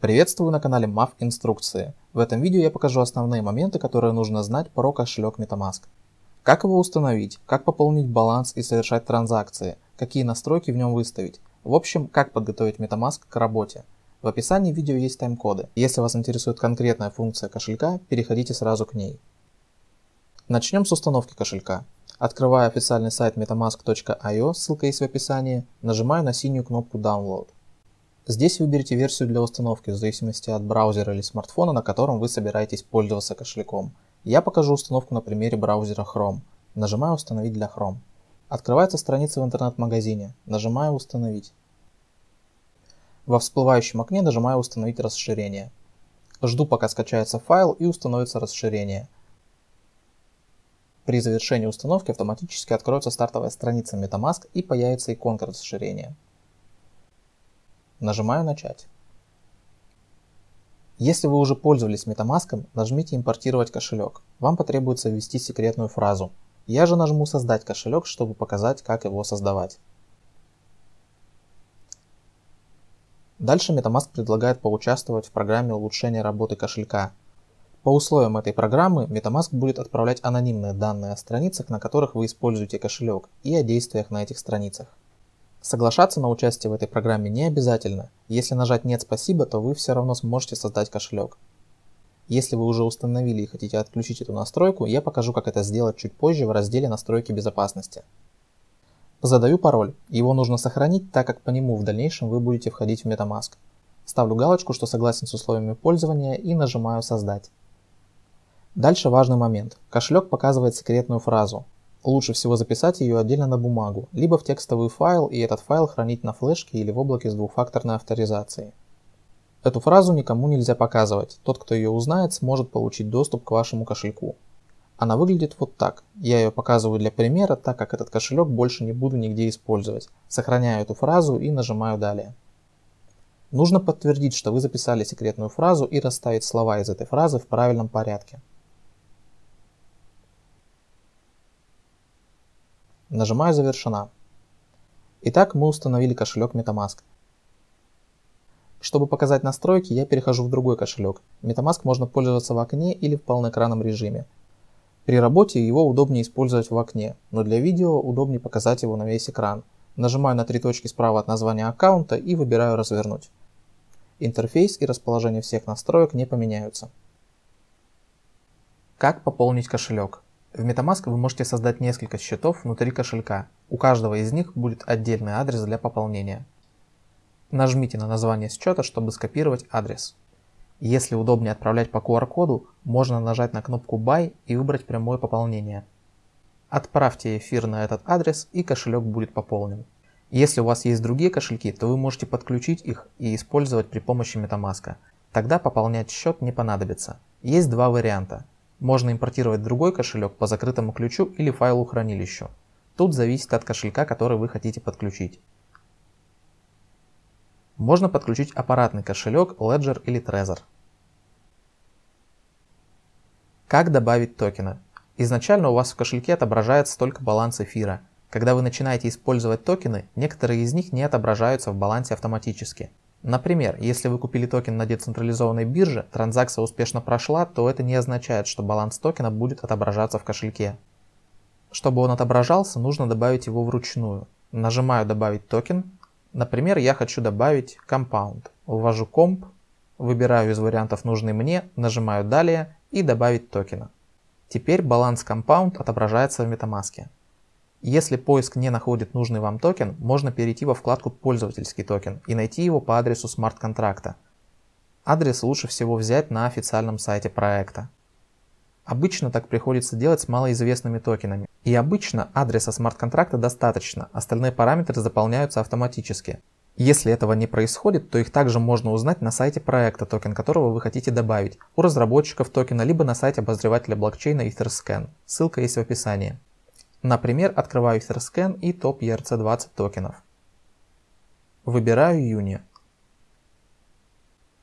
Приветствую на канале MAF Инструкции. В этом видео я покажу основные моменты, которые нужно знать про кошелек MetaMask. Как его установить, как пополнить баланс и совершать транзакции, какие настройки в нем выставить. В общем, как подготовить MetaMask к работе. В описании видео есть тайм-коды. Если вас интересует конкретная функция кошелька, переходите сразу к ней. Начнем с установки кошелька. Открываю официальный сайт metamask.io, ссылка есть в описании, нажимаю на синюю кнопку Download. Здесь выберите версию для установки в зависимости от браузера или смартфона, на котором вы собираетесь пользоваться кошельком. Я покажу установку на примере браузера Chrome. Нажимаю «Установить для Chrome». Открывается страница в интернет-магазине. Нажимаю «Установить». Во всплывающем окне нажимаю «Установить расширение». Жду пока скачается файл и установится расширение. При завершении установки автоматически откроется стартовая страница MetaMask и появится иконка расширения. Нажимаю «Начать». Если вы уже пользовались MetaMask, нажмите «Импортировать кошелек». Вам потребуется ввести секретную фразу. Я же нажму «Создать кошелек», чтобы показать, как его создавать. Дальше MetaMask предлагает поучаствовать в программе улучшения работы кошелька. По условиям этой программы MetaMask будет отправлять анонимные данные о страницах, на которых вы используете кошелек, и о действиях на этих страницах. Соглашаться на участие в этой программе не обязательно. Если нажать «Нет, спасибо», то вы все равно сможете создать кошелек. Если вы уже установили и хотите отключить эту настройку, я покажу, как это сделать чуть позже в разделе «Настройки безопасности». Задаю пароль. Его нужно сохранить, так как по нему в дальнейшем вы будете входить в MetaMask. Ставлю галочку, что согласен с условиями пользования и нажимаю «Создать». Дальше важный момент. Кошелек показывает секретную фразу. Лучше всего записать ее отдельно на бумагу, либо в текстовый файл и этот файл хранить на флешке или в облаке с двухфакторной авторизацией. Эту фразу никому нельзя показывать, тот, кто ее узнает, сможет получить доступ к вашему кошельку. Она выглядит вот так. Я ее показываю для примера, так как этот кошелек больше не буду нигде использовать. Сохраняю эту фразу и нажимаю «Далее». Нужно подтвердить, что вы записали секретную фразу и расставить слова из этой фразы в правильном порядке. Нажимаю «Завершена». Итак, мы установили кошелек MetaMask. Чтобы показать настройки, я перехожу в другой кошелек. MetaMask можно пользоваться в окне или в полноэкранном режиме. При работе его удобнее использовать в окне, но для видео удобнее показать его на весь экран. Нажимаю на три точки справа от названия аккаунта и выбираю «Развернуть». Интерфейс и расположение всех настроек не поменяются. Как пополнить кошелек? В MetaMask вы можете создать несколько счетов внутри кошелька. У каждого из них будет отдельный адрес для пополнения. Нажмите на название счета, чтобы скопировать адрес. Если удобнее отправлять по QR-коду, можно нажать на кнопку Buy и выбрать прямое пополнение. Отправьте эфир на этот адрес и кошелек будет пополнен. Если у вас есть другие кошельки, то вы можете подключить их и использовать при помощи MetaMask. Тогда пополнять счет не понадобится. Есть два варианта. Можно импортировать другой кошелек по закрытому ключу или файлу хранилищу. Тут зависит от кошелька, который вы хотите подключить. Можно подключить аппаратный кошелек Ledger или Trezor. Как добавить токены? Изначально у вас в кошельке отображается только баланс эфира. Когда вы начинаете использовать токены, некоторые из них не отображаются в балансе автоматически. Например, если вы купили токен на децентрализованной бирже, транзакция успешно прошла, то это не означает, что баланс токена будет отображаться в кошельке. Чтобы он отображался, нужно добавить его вручную. Нажимаю «Добавить токен». Например, я хочу добавить Compound. Ввожу COMP, выбираю из вариантов нужный мне, нажимаю «Далее» и «Добавить токены». Теперь баланс Compound отображается в MetaMask. Если поиск не находит нужный вам токен, можно перейти во вкладку «Пользовательский токен» и найти его по адресу смарт-контракта. Адрес лучше всего взять на официальном сайте проекта. Обычно так приходится делать с малоизвестными токенами. И обычно адреса смарт-контракта достаточно, остальные параметры заполняются автоматически. Если этого не происходит, то их также можно узнать на сайте проекта, токен которого вы хотите добавить, у разработчиков токена, либо на сайте обозревателя блокчейна Etherscan. Ссылка есть в описании. Например, открываю Etherscan и топ ERC20 токенов. Выбираю UNI.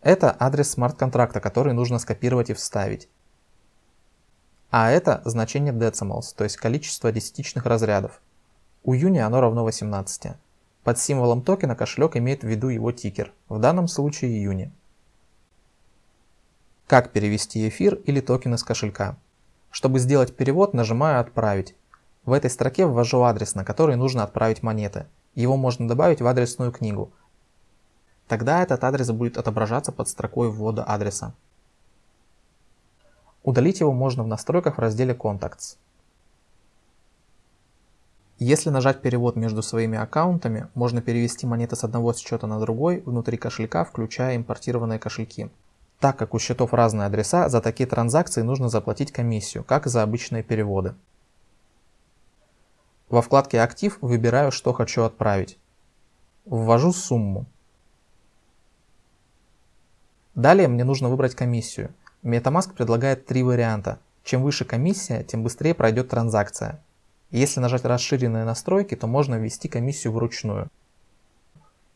Это адрес смарт-контракта, который нужно скопировать и вставить. А это значение decimals, то есть количество десятичных разрядов. У UNI оно равно 18. Под символом токена кошелек имеет в виду его тикер, в данном случае UNI. Как перевести эфир или токен из кошелька? Чтобы сделать перевод, нажимаю «Отправить». В этой строке ввожу адрес, на который нужно отправить монеты. Его можно добавить в адресную книгу. Тогда этот адрес будет отображаться под строкой ввода адреса. Удалить его можно в настройках в разделе Contacts. Если нажать перевод между своими аккаунтами, можно перевести монеты с одного счета на другой внутри кошелька, включая импортированные кошельки. Так как у счетов разные адреса, за такие транзакции нужно заплатить комиссию, как и за обычные переводы. Во вкладке «Актив» выбираю, что хочу отправить. Ввожу сумму. Далее мне нужно выбрать комиссию. MetaMask предлагает три варианта. Чем выше комиссия, тем быстрее пройдет транзакция. Если нажать расширенные настройки, то можно ввести комиссию вручную.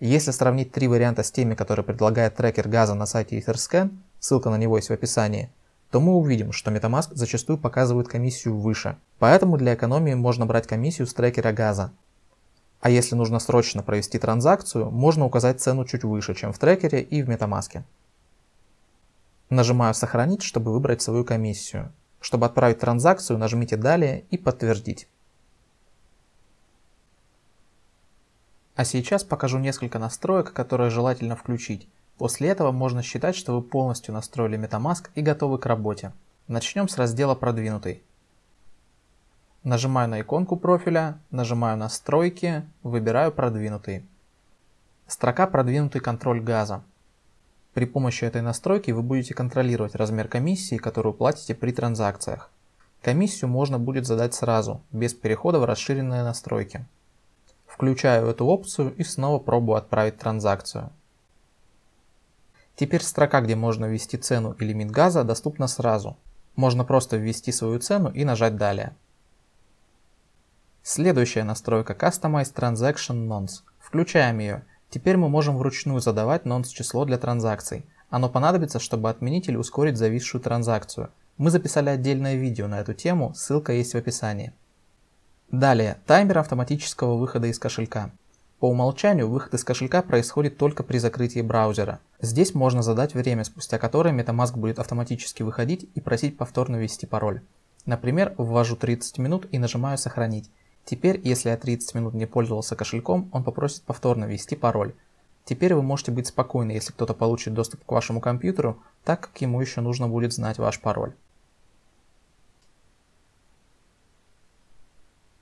Если сравнить три варианта с теми, которые предлагает трекер газа на сайте Etherscan, ссылка на него есть в описании, то мы увидим, что MetaMask зачастую показывает комиссию выше. Поэтому для экономии можно брать комиссию с трекера газа. А если нужно срочно провести транзакцию, можно указать цену чуть выше, чем в трекере и в MetaMask. Нажимаю «Сохранить», чтобы выбрать свою комиссию. Чтобы отправить транзакцию, нажмите «Далее» и «Подтвердить». А сейчас покажу несколько настроек, которые желательно включить. После этого можно считать, что вы полностью настроили MetaMask и готовы к работе. Начнем с раздела «Продвинутый». Нажимаю на иконку профиля, нажимаю «Настройки», выбираю «Продвинутый». Строка «Продвинутый контроль газа». При помощи этой настройки вы будете контролировать размер комиссии, которую платите при транзакциях. Комиссию можно будет задать сразу, без перехода в расширенные настройки. Включаю эту опцию и снова пробую отправить транзакцию. Теперь строка, где можно ввести цену и лимит газа, доступна сразу. Можно просто ввести свою цену и нажать «Далее». Следующая настройка Customize Transaction Nonce. Включаем ее. Теперь мы можем вручную задавать nonce число для транзакций. Оно понадобится, чтобы отменить или ускорить зависшую транзакцию. Мы записали отдельное видео на эту тему, ссылка есть в описании. Далее, таймер автоматического выхода из кошелька. По умолчанию выход из кошелька происходит только при закрытии браузера. Здесь можно задать время, спустя которое MetaMask будет автоматически выходить и просить повторно ввести пароль. Например, ввожу 30 минут и нажимаю «Сохранить». Теперь, если я 30 минут не пользовался кошельком, он попросит повторно ввести пароль. Теперь вы можете быть спокойны, если кто-то получит доступ к вашему компьютеру, так как ему еще нужно будет знать ваш пароль.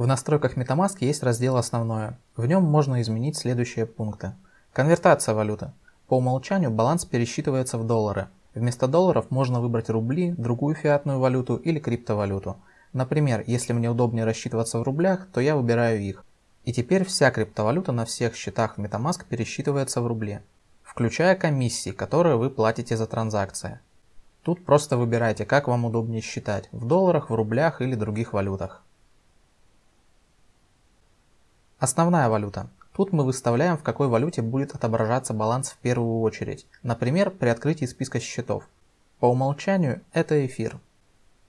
В настройках MetaMask есть раздел «Основное». В нем можно изменить следующие пункты. Конвертация валюты. По умолчанию баланс пересчитывается в доллары. Вместо долларов можно выбрать рубли, другую фиатную валюту или криптовалюту. Например, если мне удобнее рассчитываться в рублях, то я выбираю их. И теперь вся криптовалюта на всех счетах MetaMask пересчитывается в рубле, включая комиссии, которые вы платите за транзакции. Тут просто выбирайте, как вам удобнее считать, в долларах, в рублях или других валютах. Основная валюта. Тут мы выставляем, в какой валюте будет отображаться баланс в первую очередь. Например, при открытии списка счетов. По умолчанию это эфир.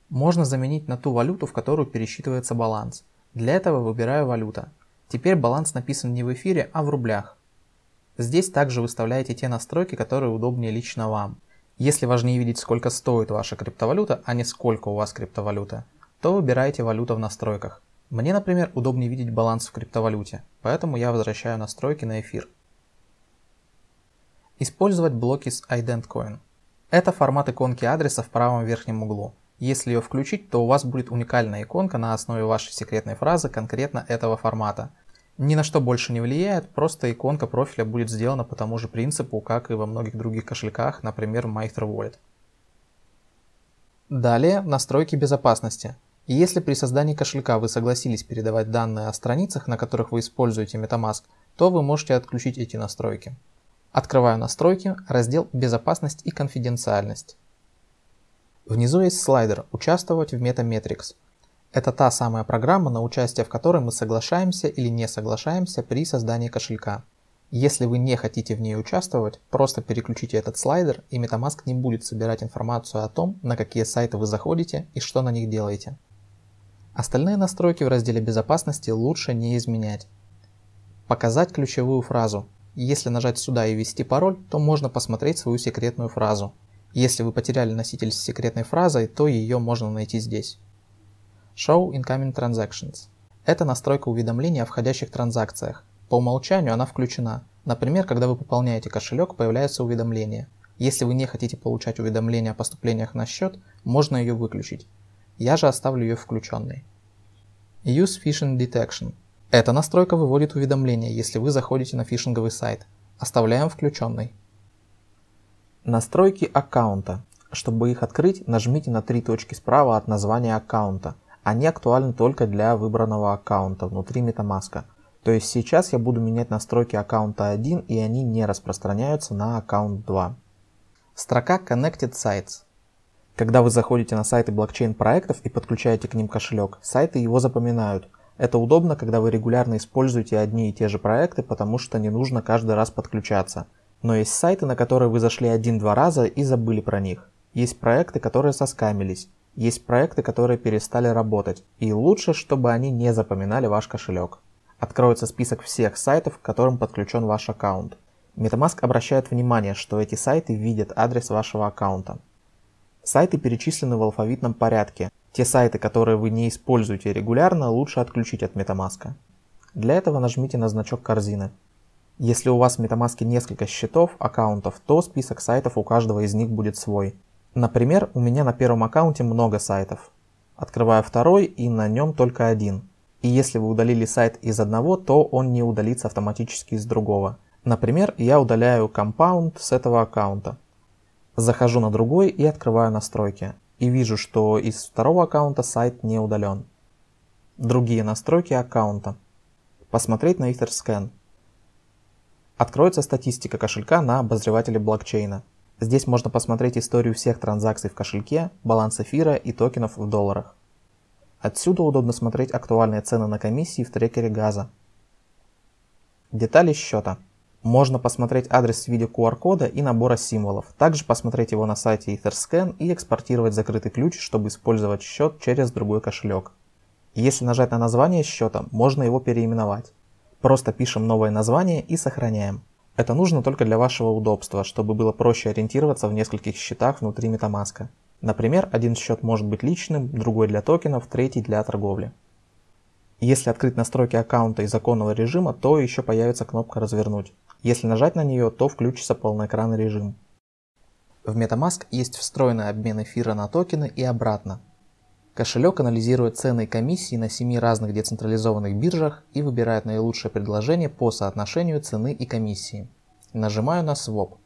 Можно заменить на ту валюту, в которую пересчитывается баланс. Для этого выбираю валюта. Теперь баланс написан не в эфире, а в рублях. Здесь также выставляете те настройки, которые удобнее лично вам. Если важнее видеть, сколько стоит ваша криптовалюта, а не сколько у вас криптовалюта, то выбираете валюту в настройках. Мне, например, удобнее видеть баланс в криптовалюте, поэтому я возвращаю настройки на эфир. Использовать блоки с IdentCoin. Это формат иконки адреса в правом верхнем углу. Если ее включить, то у вас будет уникальная иконка на основе вашей секретной фразы конкретно этого формата. Ни на что больше не влияет, просто иконка профиля будет сделана по тому же принципу, как и во многих других кошельках, например, в MyEtherWallet. Далее настройки безопасности. И если при создании кошелька вы согласились передавать данные о страницах, на которых вы используете MetaMask, то вы можете отключить эти настройки. Открываю настройки, раздел «Безопасность и конфиденциальность». Внизу есть слайдер «Участвовать в Metametrics». Это та самая программа, на участие в которой мы соглашаемся или не соглашаемся при создании кошелька. Если вы не хотите в ней участвовать, просто переключите этот слайдер, и MetaMask не будет собирать информацию о том, на какие сайты вы заходите и что на них делаете. Остальные настройки в разделе безопасности лучше не изменять. Показать ключевую фразу. Если нажать сюда и ввести пароль, то можно посмотреть свою секретную фразу. Если вы потеряли носитель с секретной фразой, то ее можно найти здесь. Show Incoming Transactions. Это настройка уведомления о входящих транзакциях. По умолчанию она включена. Например, когда вы пополняете кошелек, появляется уведомление. Если вы не хотите получать уведомления о поступлениях на счет, можно ее выключить. Я же оставлю ее включенной. Use Phishing Detection. Эта настройка выводит уведомления, если вы заходите на фишинговый сайт. Оставляем включенной. Настройки аккаунта. Чтобы их открыть, нажмите на три точки справа от названия аккаунта. Они актуальны только для выбранного аккаунта внутри MetaMask. То есть сейчас я буду менять настройки аккаунта 1 и они не распространяются на аккаунт 2. Строка Connected Sites. Когда вы заходите на сайты блокчейн-проектов и подключаете к ним кошелек, сайты его запоминают. Это удобно, когда вы регулярно используете одни и те же проекты, потому что не нужно каждый раз подключаться – но есть сайты, на которые вы зашли один-два раза и забыли про них. Есть проекты, которые соскамились. Есть проекты, которые перестали работать. И лучше, чтобы они не запоминали ваш кошелек. Откроется список всех сайтов, к которым подключен ваш аккаунт. MetaMask обращает внимание, что эти сайты видят адрес вашего аккаунта. Сайты перечислены в алфавитном порядке. Те сайты, которые вы не используете регулярно, лучше отключить от MetaMask. Для этого нажмите на значок корзины. Если у вас в MetaMask несколько счетов, аккаунтов, то список сайтов у каждого из них будет свой. Например, у меня на первом аккаунте много сайтов. Открываю второй и на нем только один. И если вы удалили сайт из одного, то он не удалится автоматически из другого. Например, я удаляю Compound с этого аккаунта. Захожу на другой и открываю настройки. И вижу, что из второго аккаунта сайт не удален. Другие настройки аккаунта. Посмотреть на Etherscan. Откроется статистика кошелька на обозревателе блокчейна. Здесь можно посмотреть историю всех транзакций в кошельке, баланс эфира и токенов в долларах. Отсюда удобно смотреть актуальные цены на комиссии в трекере газа. Детали счета. Можно посмотреть адрес в виде QR-кода и набора символов. Также посмотреть его на сайте Etherscan и экспортировать закрытый ключ, чтобы использовать счет через другой кошелек. Если нажать на название счета, можно его переименовать. Просто пишем новое название и сохраняем. Это нужно только для вашего удобства, чтобы было проще ориентироваться в нескольких счетах внутри MetaMask. Например, один счет может быть личным, другой для токенов, третий для торговли. Если открыть настройки аккаунта из законного режима, то еще появится кнопка «Развернуть». Если нажать на нее, то включится полноэкранный режим. В MetaMask есть встроенный обмен эфира на токены и обратно. Кошелек анализирует цены и комиссии на 7 разных децентрализованных биржах и выбирает наилучшее предложение по соотношению цены и комиссии. Нажимаю на Swap.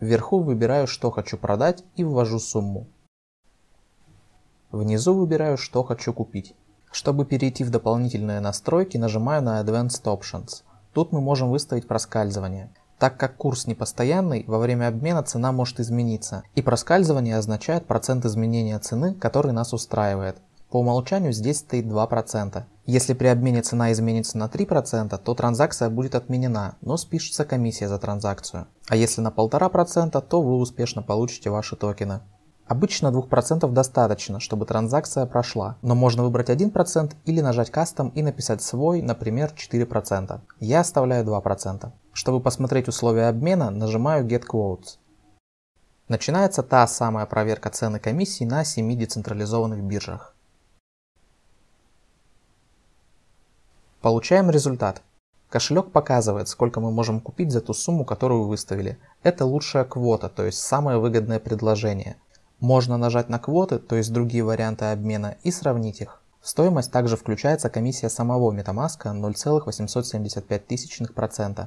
Вверху выбираю, что хочу продать и ввожу сумму. Внизу выбираю, что хочу купить. Чтобы перейти в дополнительные настройки, нажимаю на Advanced Options. Тут мы можем выставить проскальзывание. Так как курс непостоянный, во время обмена цена может измениться, и проскальзывание означает процент изменения цены, который нас устраивает. По умолчанию здесь стоит 2%. Если при обмене цена изменится на 3%, то транзакция будет отменена, но спишется комиссия за транзакцию. А если на 1,5%, то вы успешно получите ваши токены. Обычно 2% достаточно, чтобы транзакция прошла, но можно выбрать 1% или нажать кастом и написать свой, например, 4%. Я оставляю 2%. Чтобы посмотреть условия обмена, нажимаю Get Quotes. Начинается та самая проверка цены комиссии на 7 децентрализованных биржах. Получаем результат. Кошелек показывает, сколько мы можем купить за ту сумму, которую выставили. Это лучшая квота, то есть самое выгодное предложение. Можно нажать на квоты, то есть другие варианты обмена, и сравнить их. В стоимость также включается комиссия самого MetaMask 0,875%.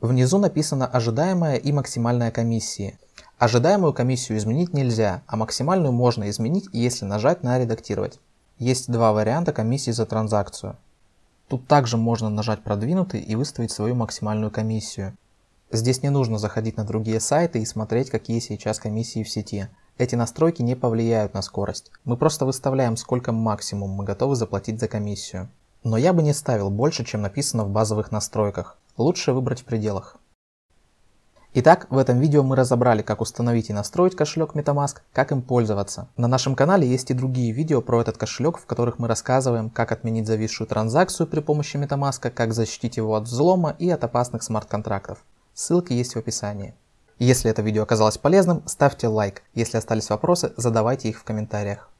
Внизу написано ожидаемая и максимальная комиссии. Ожидаемую комиссию изменить нельзя, а максимальную можно изменить, если нажать на «Редактировать». Есть два варианта комиссии за транзакцию. Тут также можно нажать «Продвинутый» и выставить свою максимальную комиссию. Здесь не нужно заходить на другие сайты и смотреть, какие сейчас комиссии в сети. Эти настройки не повлияют на скорость. Мы просто выставляем, сколько максимум мы готовы заплатить за комиссию. Но я бы не ставил больше, чем написано в базовых настройках. Лучше выбрать в пределах. Итак, в этом видео мы разобрали, как установить и настроить кошелек MetaMask, как им пользоваться. На нашем канале есть и другие видео про этот кошелек, в которых мы рассказываем, как отменить зависшую транзакцию при помощи MetaMask, как защитить его от взлома и от опасных смарт-контрактов. Ссылки есть в описании. Если это видео оказалось полезным, ставьте лайк. Если остались вопросы, задавайте их в комментариях.